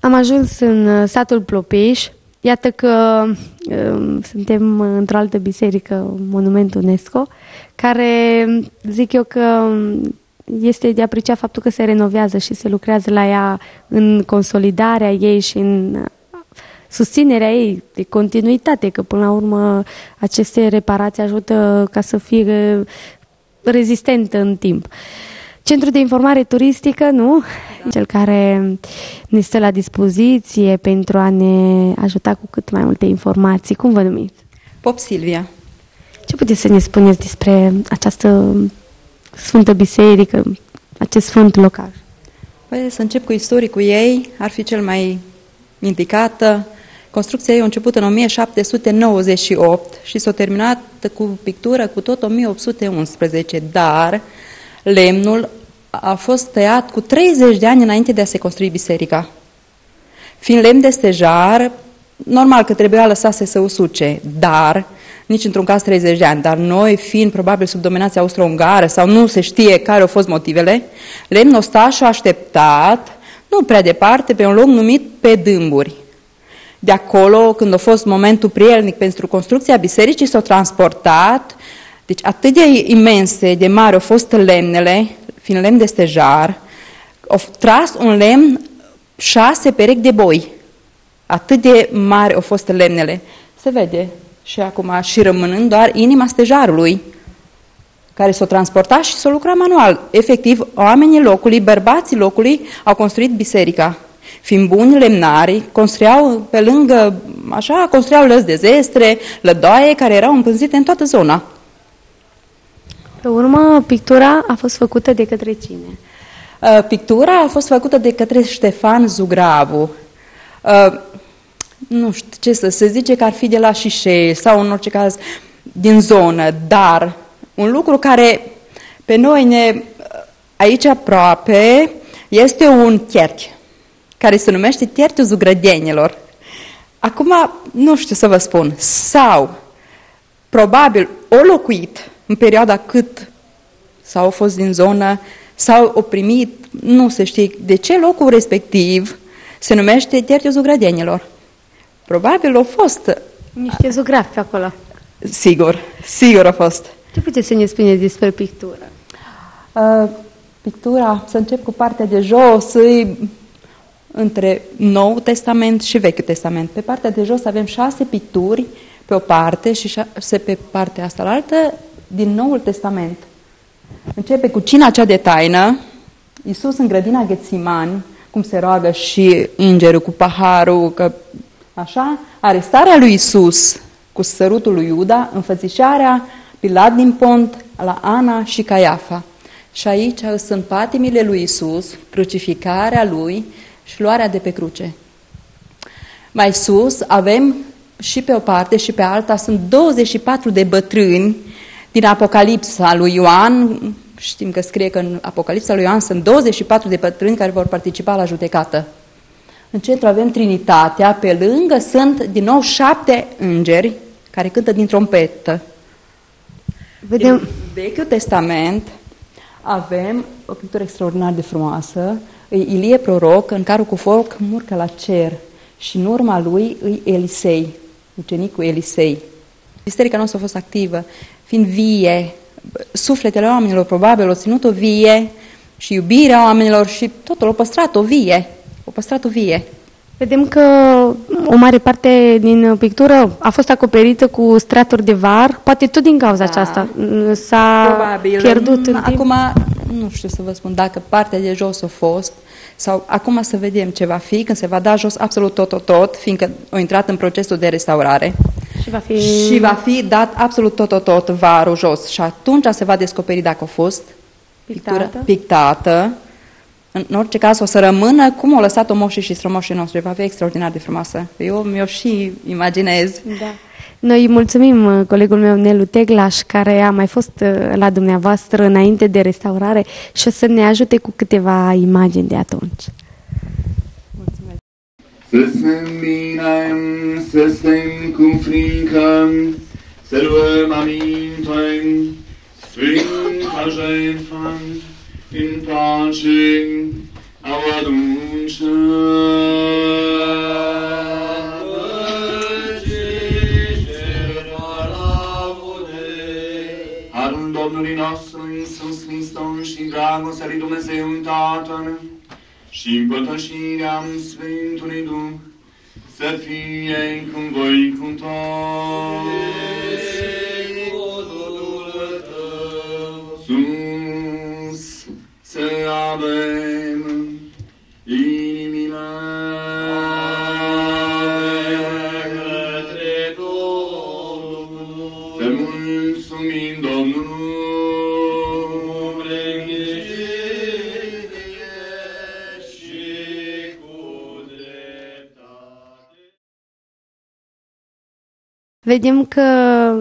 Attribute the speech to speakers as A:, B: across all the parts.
A: Am ajuns în uh, satul Plopeș. Iată că um, suntem într-o altă biserică, monument UNESCO, care zic eu că um, este de apreciat faptul că se renovează și se lucrează la ea în consolidarea ei și în uh, susținerea ei de continuitate, că până la urmă aceste reparații ajută ca să fie rezistentă în timp. Centrul de informare turistică, nu? Da. Cel care ne stă la dispoziție pentru a ne ajuta cu cât mai multe informații. Cum vă numiți?
B: Pop Silvia.
A: Ce puteți să ne spuneți despre această Sfântă Biserică, acest sfânt local?
B: Păi, să încep cu istoricul ei, ar fi cel mai indicată. Construcția ei a început în 1798 și s-a terminat cu pictură cu tot 1811, dar lemnul a fost tăiat cu 30 de ani înainte de a se construi biserica. Fiind lemn de stejar, normal că trebuia lăsat să se usuce, dar nici într-un caz 30 de ani, dar noi fiind probabil sub dominația austro-ungară sau nu se știe care au fost motivele, lemnostașul a așteptat, nu prea departe, pe un loc numit pe dâmburi. De acolo, când a fost momentul prielnic pentru construcția bisericii, s-au transportat, deci atât de imense, de mari au fost lemnele, fiind lemn de stejar, au tras un lemn șase perechi de boi. Atât de mari au fost lemnele. Se vede și acum, și rămânând doar inima stejarului, care s-o transporta și s-o lucra manual. Efectiv, oamenii locului, bărbații locului, au construit biserica. Fiind buni lemnari, construiau pe lângă, așa, construiau lăzi de zestre, lădoaie, care erau împânzite în toată zona.
A: Pe urmă, pictura a fost făcută de către cine?
B: Uh, pictura a fost făcută de către Ștefan Zugravu. Uh, nu știu ce să se zice că ar fi de la Șișe sau în orice caz din zonă, dar un lucru care pe noi ne, aici aproape este un cherchi care se numește Tiertiul Zugrădenilor. Acum, nu știu să vă spun, sau probabil o locuit în perioada cât sau au fost din zonă, sau au primit, nu se știe de ce locul respectiv se numește Tiertiul Zugrădenilor. Probabil au fost...
A: Niște zugrafi pe acolo.
B: Sigur, sigur a fost.
A: Ce puteți să ne spuneți despre pictură?
B: Uh, pictura, să încep cu partea de jos, e între Nou Testament și Vechiul Testament. Pe partea de jos avem șase picturi pe o parte și șase pe partea asta la altă din Noul Testament. Începe cu cina cea de taină, Iisus în grădina Ghețimani, cum se roagă și îngerul cu paharul, că Așa? Arestarea lui Isus cu sărutul lui Iuda, înfățișarea Pilat din Pont la Ana și Caiafa. Și aici sunt patimile lui Isus, crucificarea lui și luarea de pe cruce. Mai sus avem și pe o parte și pe alta sunt 24 de bătrâni din Apocalipsa lui Ioan. Știm că scrie că în Apocalipsa lui Ioan sunt 24 de bătrâni care vor participa la judecată. În centru avem Trinitatea, pe lângă sunt din nou șapte îngeri care cântă din trompetă. Vedem... În Vechiul Testament avem o pictură extraordinar de frumoasă, e Ilie proroc în carul cu foc murcă la cer și în urma lui îi Elisei, ucenicul Elisei. Biserica noastră a fost activă, fiind vie, sufletele oamenilor probabil au ținut-o vie și iubirea oamenilor și totul a păstrat-o vie o păstrat-o vie.
A: Vedem că o mare parte din pictură a fost acoperită cu straturi de var, poate tot din cauza da. aceasta s-a pierdut în
B: Acum, nu știu să vă spun dacă partea de jos a fost, sau acum să vedem ce va fi, când se va da jos absolut tot, tot, tot, fiindcă a intrat în procesul de restaurare.
A: Și va fi,
B: și va fi dat absolut tot, tot, tot varul jos. Și atunci se va descoperi dacă a fost pictură pictată, pictată în orice caz o să rămână cum au lăsat-o moșii și strămoșii noștri. Va fi extraordinar de frumoasă. Eu mi-o și imaginez.
A: Da. Noi mulțumim uh, colegul meu Nelu Teglaș, care a mai fost uh, la dumneavoastră înainte de restaurare și o să ne ajute cu câteva imagini de atunci.
C: Răsmândinam, să stăm cu frică, să luăm aminte, Sfânta jertfă, în pace, au adunce. Domnului nostru Iisus Hristos și dragostea lui Dumnezeu în Tatăl, și împătășirea Sfântului Duh, să fie cu voi cu toți. Sus să
A: Vedem că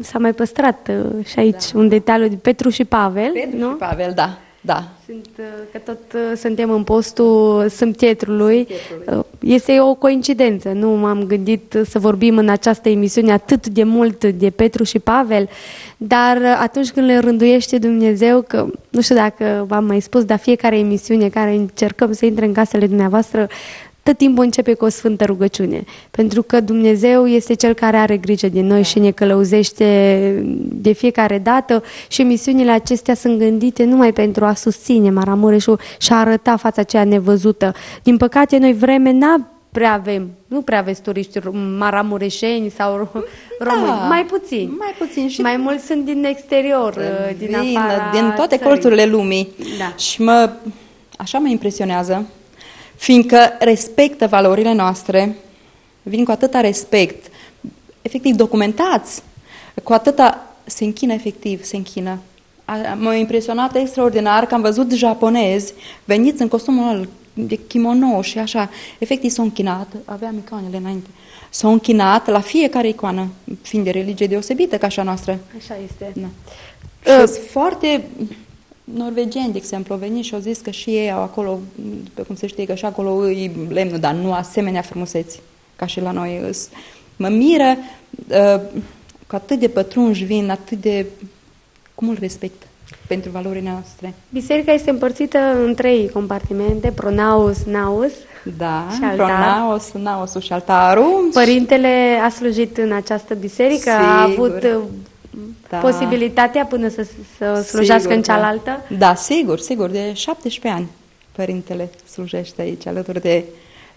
A: s-a mai păstrat uh, și aici un detaliu de Petru și Pavel,
B: Petru
A: nu?
B: și Pavel, da, da.
A: Sunt, uh, că tot uh, suntem în postul Sâmbtietrului. Uh, Este o coincidență. Nu m-am gândit să vorbim în această emisiune atât de mult de Petru și Pavel, dar uh, atunci când le rânduiește Dumnezeu, că nu știu dacă v-am mai spus, dar fiecare emisiune care încercăm să intre în casele dumneavoastră, tot timpul începe cu o sfântă rugăciune. Pentru că Dumnezeu este Cel care are grijă de noi și ne călăuzește de fiecare dată și emisiunile acestea sunt gândite numai pentru a susține Maramureșul și a arăta fața aceea nevăzută. Din păcate, noi vreme n prea avem, nu prea aveți turiști maramureșeni sau ro- români, mai puțin.
B: Mai puțin și
A: mai mulți sunt din exterior, uh, din
B: vin
A: afara
B: din toate
A: țării.
B: colțurile lumii.
A: Da.
B: Și mă, așa mă impresionează, fiindcă respectă valorile noastre, vin cu atâta respect, efectiv documentați, cu atâta, se închină efectiv, se închină. A- M-a impresionat extraordinar că am văzut japonezi veniți în costumul ăla de kimono și așa, efectiv s-au închinat, aveam icoanele înainte, s-au închinat la fiecare icoană, fiind de religie deosebită ca așa noastră.
A: Așa este.
B: Da.
A: Uh,
B: Și sunt foarte norvegieni, de exemplu, au venit și au zis că și ei au acolo, pe cum se știe că și acolo e lemnul, dar nu asemenea frumuseți ca și la noi. Îs- Mă miră uh, cu atât de pătrunși vin, atât de... cum îl respect pentru valorile noastre.
A: Biserica este împărțită în trei compartimente, pronaus, naus.
B: Da,
A: Și altar.
B: pronaos, naosul și altarul.
A: Părintele a slujit în această biserică, a
B: Sigur.
A: avut uh,
B: Da.
A: posibilitatea până să, să slujească
B: Sigur,
A: în cealaltă.
B: Da. da, sigur, sigur, de 17 ani părintele slujește aici alături de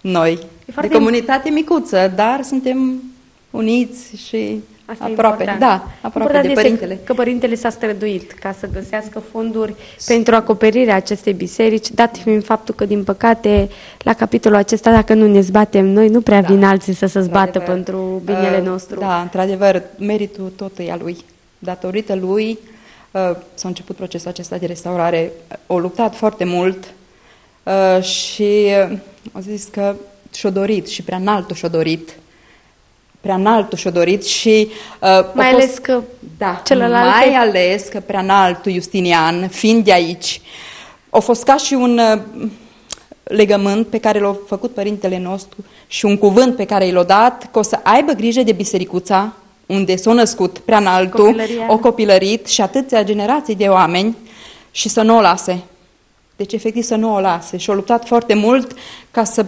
B: noi.
A: E foarte
B: de comunitate micuță, dar suntem uniți și
A: Asta e
B: aproape,
A: important.
B: da, aproape
A: Important
B: de
A: este
B: părintele.
A: Că părintele s-a străduit ca să găsească fonduri pentru acoperirea acestei biserici, dat fiind faptul că, din păcate, la capitolul acesta, dacă nu ne zbatem noi, nu prea vin alții să se zbată
B: Într-adevăr.
A: pentru binele
B: Uh,
A: nostru.
B: Da, într-adevăr, meritul tot e al lui. Datorită lui uh, s-a început procesul acesta de restaurare. O luptat foarte mult uh, și uh, au zis că și-o dorit și prea înaltul și-o dorit. Prea înaltul și-o dorit și... Uh, a
A: Mai
B: fost-
A: ales că
B: da,
A: celălalte-
B: mai ales că prea înaltul Justinian, fiind de aici, a fost ca și un uh, legământ pe care l-a făcut părintele nostru și un cuvânt pe care i l-a dat, că o să aibă grijă de bisericuța unde s-a născut prea înaltul,
A: Copilăria.
B: o copilărit și atâția generații de oameni și să nu o lase. Deci, efectiv, să nu o lase. Și a luptat foarte mult ca să,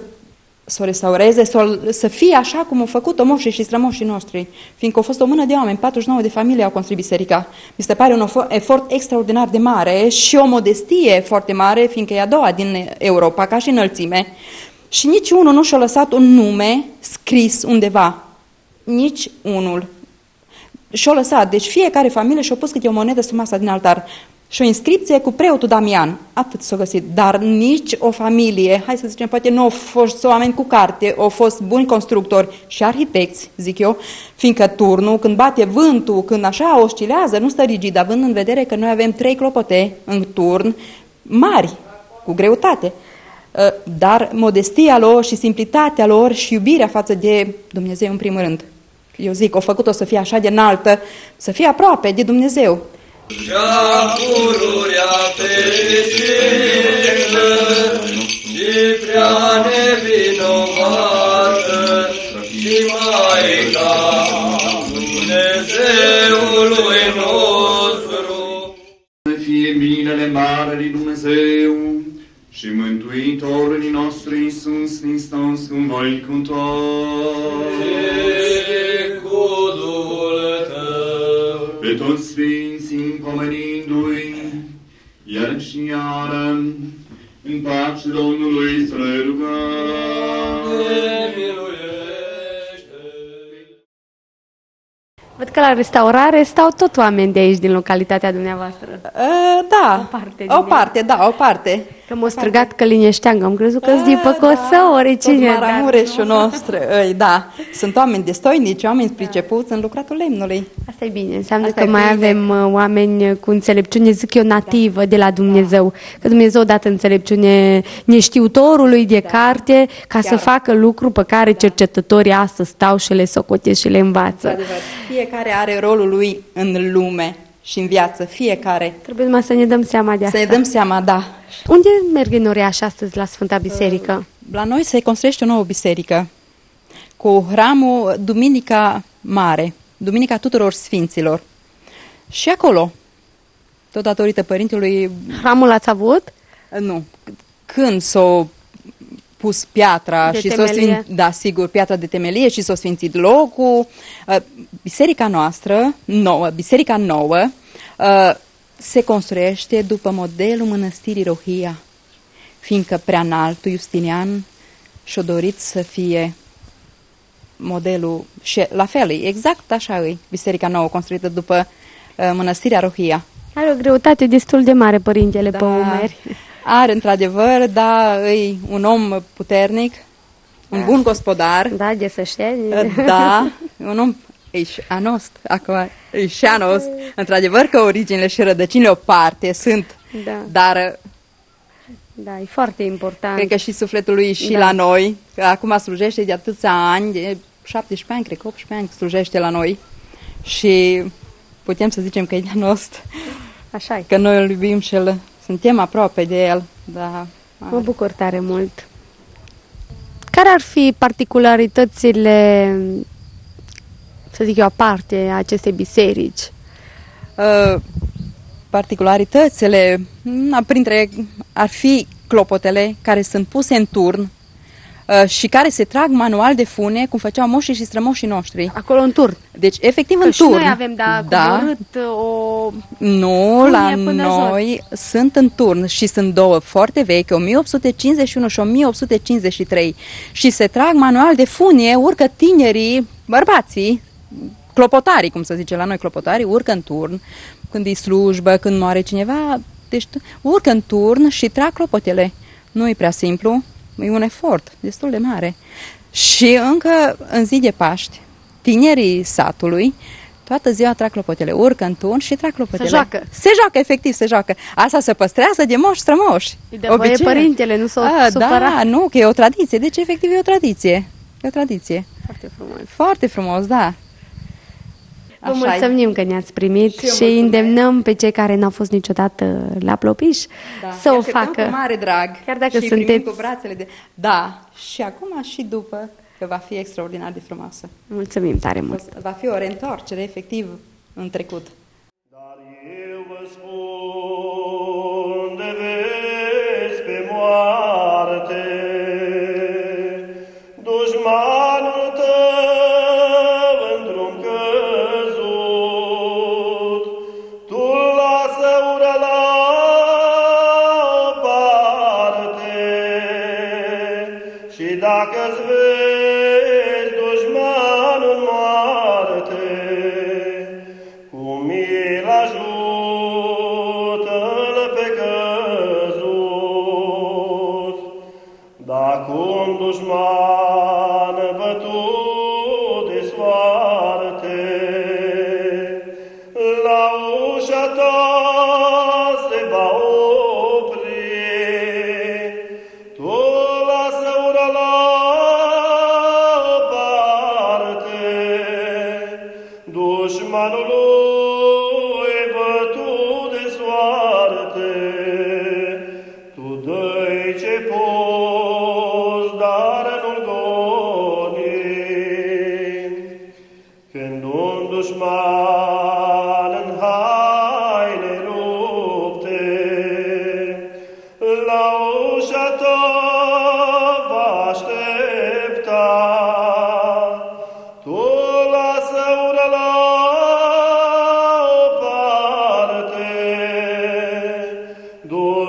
B: să o restaureze, să, o- să fie așa cum au făcut-o moșii și strămoșii noștri. Fiindcă au fost o mână de oameni, 49 de familii au construit biserica. Mi se pare un efo- efort extraordinar de mare și o modestie foarte mare, fiindcă e a doua din Europa, ca și înălțime. Și nici unul nu și-a lăsat un nume scris undeva. Nici unul. Și-o lăsat. Deci fiecare familie și-a pus câte o monedă sub masa din altar. Și o inscripție cu preotul Damian. Atât s-a găsit. Dar nici o familie, hai să zicem, poate nu au fost oameni cu carte, au fost buni constructori și arhitecți, zic eu, fiindcă turnul, când bate vântul, când așa oscilează, nu stă rigid, având în vedere că noi avem trei clopote în turn mari, cu greutate. Uh, Dar modestia lor și simplitatea lor și iubirea față de Dumnezeu în primul rând. Eu zic, o făcut-o să fie așa de înaltă, să fie aproape de Dumnezeu.
D: Și-a pururea fericită și prea nevinovată și Maica Dumnezeului nostru.
C: Să fie binele mare lui Dumnezeu și Mântuitorul nostru Iisus Hristos cu voi cu toți.
D: Și cu Duhul tău.
C: Pe toți Sfinții pomenindu-i, iar și veșniară. În pace Domnului să le rugăm.
D: Ne miluiește.
A: Văd că la restaurare stau tot oameni de aici, din localitatea dumneavoastră.
B: Uh, da,
A: O parte
B: o
A: din
B: parte, da, o parte.
A: Că m-a strigat Căline Șteangă, am crezut că-s din
B: Da,
A: Păcosă, ori
B: tot
A: cine. dar
B: Maramureșul
A: nu.
B: nostru, îi, da. Sunt oameni destoinici, oameni pricepuți în lucratul lemnului.
A: Asta e bine, înseamnă
B: Asta
A: că
B: e
A: mai
B: bine.
A: avem uh, oameni cu înțelepciune, zic eu, nativă de la Dumnezeu. Că Dumnezeu a dat înțelepciune neștiutorului de carte ca să
B: Chiar.
A: facă lucru pe care cercetătorii astăzi stau și le socotesc și le învață.
B: Adevăr. Fiecare are rolul lui în lume și în viață, fiecare.
A: Trebuie numai să ne dăm seama de
B: Să
A: asta.
B: ne dăm seama, da.
A: Unde merg în Oriaș astăzi la Sfânta Biserică?
B: La noi se construiește o nouă biserică cu hramul Duminica Mare, Duminica tuturor Sfinților. Și acolo, tot datorită părintelui
A: Hramul ați avut?
B: Nu. Când s-a pus piatra
A: De
B: și s-a
A: temelie.
B: sfințit, da, sigur, piatra de temelie și s-a sfințit locul, uh, biserica noastră, nouă, biserica nouă, uh, se construiește după modelul mănăstirii Rohia, fiindcă prea înaltul Justinian și-a dorit să fie modelul și la fel, e exact așa e biserica nouă construită după uh, mănăstirea Rohia.
A: Are o greutate destul de mare, părintele, pe
B: Da.
A: umeri.
B: Are, într-adevăr, da, e un om puternic, un bun gospodar,
A: Da, de să știe.
B: da, un om e și anost, acum e și anost. Într-adevăr că originile și rădăcinile o parte sunt,
A: Da.
B: dar
A: Da, e foarte important.
B: cred că și sufletul lui e și
A: Da.
B: la noi, că acum slujește de atâția ani, de 17 ani, cred că 18 ani slujește la noi și putem să zicem că e de anost,
A: Așa e.
B: că noi îl iubim și îl, suntem aproape de el, da.
A: Mă bucur tare mult. Care ar fi particularitățile, să zic eu, aparte a acestei biserici?
B: Uh, particularitățile, na, printre ar fi clopotele care sunt puse în turn uh, și care se trag manual de fune, cum făceau moșii și strămoșii noștri.
A: Acolo în turn.
B: Deci, efectiv,
A: Că
B: în
A: și
B: turn.
A: noi avem, da,
B: da.
A: coborât o...
B: Nu,
A: Funie
B: la
A: până
B: noi sunt în turn și sunt două foarte vechi, 1851 și 1853 și se trag manual de funie, urcă tinerii, bărbații, clopotarii, cum se zice la noi, clopotarii, urcă în turn, când e slujbă, când moare cineva, deci urcă în turn și trag clopotele. Nu e prea simplu, e un efort destul de mare. Și încă în zi de Paști, tinerii satului, toată ziua trag clopotele, urcă în turn și trag clopotele.
A: Se joacă.
B: Se joacă, efectiv, se joacă. Asta se păstrează de moși strămoși.
A: E de voie părintele, nu s-o
B: A,
A: supăra.
B: Da, nu, că e o tradiție. Deci, efectiv, e o tradiție. E o tradiție.
A: Foarte frumos.
B: Foarte frumos, da.
A: Vă
B: Așa e.
A: mulțumim că ne-ați primit
B: Și eu
A: și,
B: mulțumesc.
A: îndemnăm pe cei care n-au fost niciodată la Plopiș
B: Da.
A: să
B: Îi
A: o
B: așteptăm
A: facă.
B: Cu mare drag.
A: Chiar dacă
B: și îi primim
A: sunteți-
B: cu brațele de... Da, și acum și după, că va fi extraordinar de frumoasă.
A: Mulțumim tare mult.
B: Va fi o reîntoarcere, efectiv, în trecut.
E: Dar eu vă spun de vezi pe moarte, și dacă-ți dușmanului.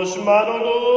E: dușmanului.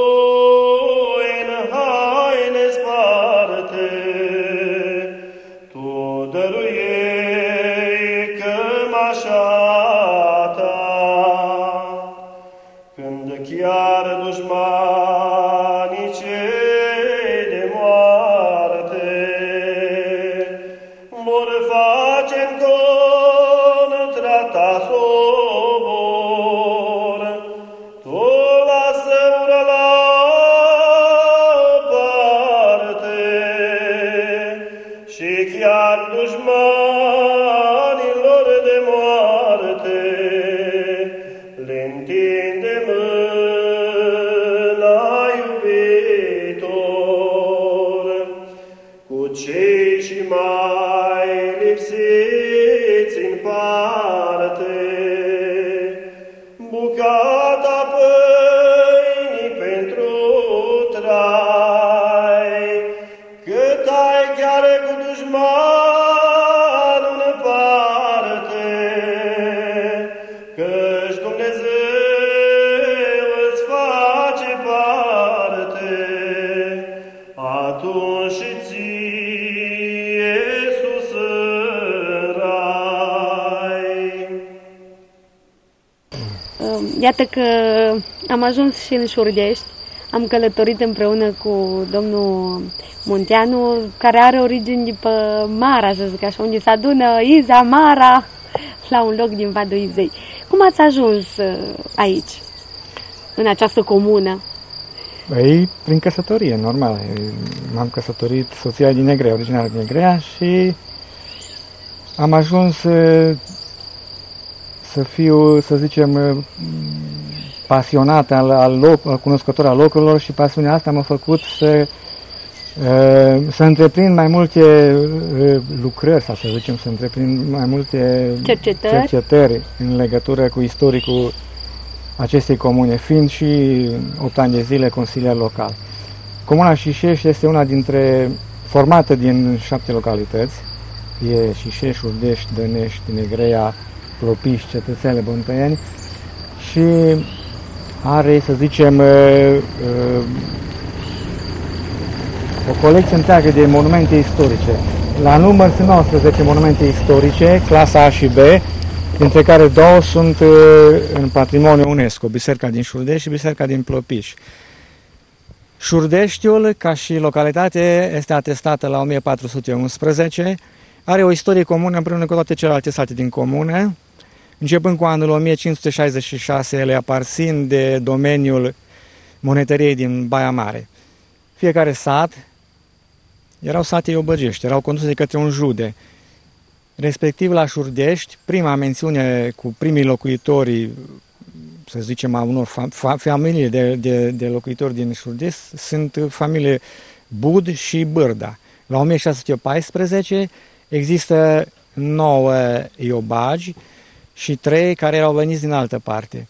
A: Iată că am ajuns și în Șurdești. Am călătorit împreună cu domnul Munteanu, care are origini de pe Mara, să zic așa, unde se adună Iza, Mara, la un loc din Vadul Izei. Cum ați ajuns uh, aici, în această comună?
F: Ei, prin căsătorie, normal. M-am căsătorit, soția e din Negrea, originară din Negrea și am ajuns eh, să fiu, să zicem, eh, pasionat al, al, loc, al cunoscător al locurilor și pasiunea asta m-a făcut să, eh, să întreprind mai multe eh, lucrări, sau să zicem, să întreprind mai multe
A: Cercetări.
F: cercetări în legătură cu istoricul acestei comune, fiind și 8 ani de zile consilier local. Comuna Șișeș este una dintre, formată din șapte localități, e Șișeș, Urdești, Dănești, Negreia, Plopiș, Cetățele, Băntăieni și are, să zicem, uh, uh, o colecție întreagă de monumente istorice. La număr sunt 19 monumente istorice, clasa A și B, dintre care două sunt uh, în patrimoniu UNESCO, Biserica din Șurdești și Biserica din Plopiș. Șurdeștiul, ca și localitate, este atestată la 1411, are o istorie comună împreună cu toate celelalte sate din comune, începând cu anul 1566, ele aparțin de domeniul monetăriei din Baia Mare. Fiecare sat erau sate iobăgești, erau conduse de către un jude. Respectiv la Șurdești, prima mențiune cu primii locuitori, să zicem, a unor fam- fa- familii de, de, de locuitori din Șurdești, sunt familie Bud și Bârda. La 1614 există 9 iobagi și trei care erau veniți din altă parte.